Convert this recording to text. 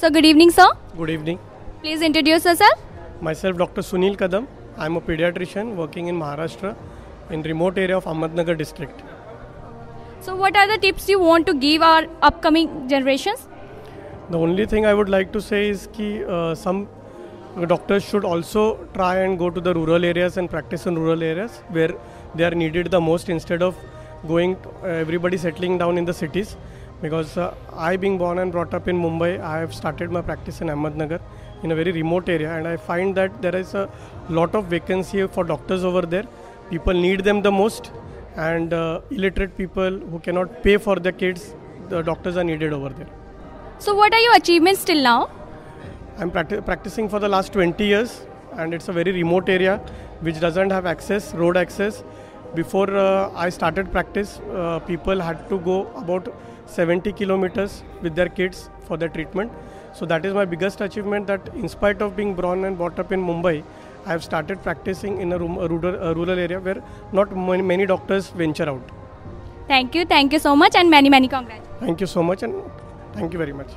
So good evening, sir. Good evening. Please introduce yourself. Myself, Dr. Sunil Kadam. I'm a pediatrician working in Maharashtra in remote area of Ahmednagar district. So what are the tips you want to give our upcoming generations? The only thing I would like to say is that uh, some doctors should also try and go to the rural areas and practice in rural areas where they are needed the most instead of going uh, everybody settling down in the cities. Because uh, I being born and brought up in Mumbai I have started my practice in Ahmednagar in a very remote area. And I find that there is a lot of vacancy for doctors over there. People need them the most. And uh, illiterate people who cannot pay for their kids the doctors are needed over there. So, what are your achievements till now? I'm practi- practicing for the last 20 years, and it's a very remote area which doesn't have access, road access. Before uh, I started practice, uh, people had to go about 70 kilometers with their kids for their treatment. So that is my biggest achievement. That in spite of being born and brought up in Mumbai, I have started practicing in a, room, a rural, a rural area where not many, many doctors venture out. Thank you, thank you so much, and many, many congrats. Thank you so much, and thank you very much.